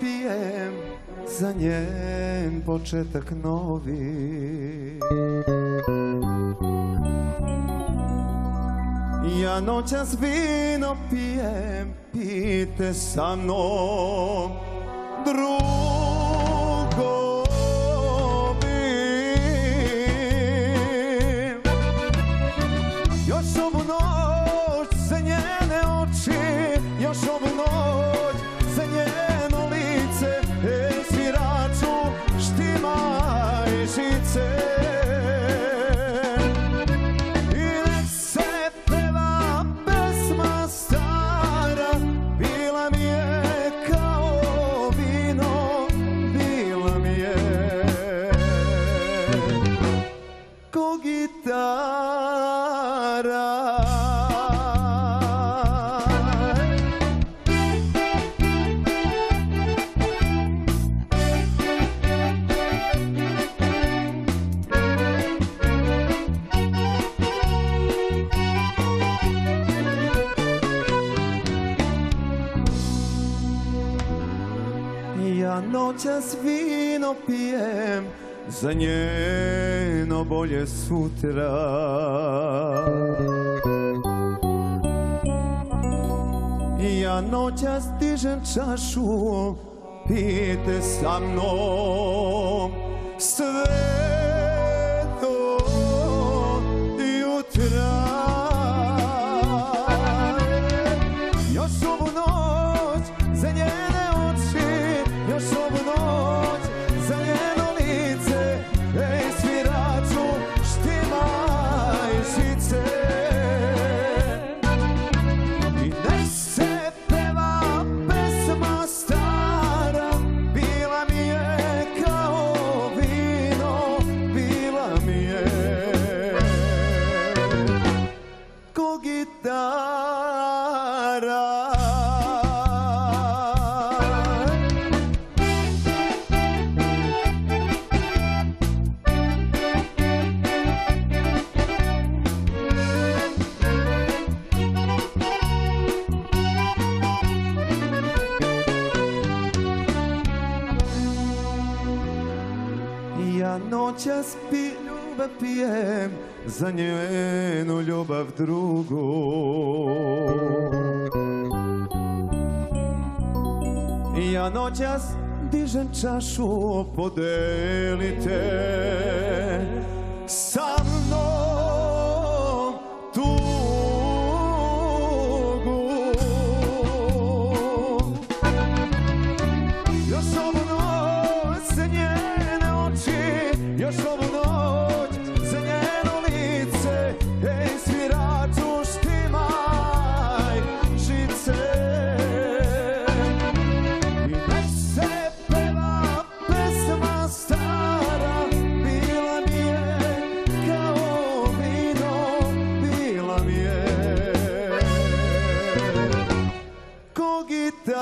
pijem za njen početak novi. Ja noćas vino pijem, pijte sa mnom. Drugo bi Još ovu noć za njene oči Još ovu noć noćas vino pijem za njeno bolje sutra. Ja noćas dižem čašu, pijte sa mnom noćas pi ljubav pijem za njenu ljubav drugu. Ja noćas dižem čašu podelite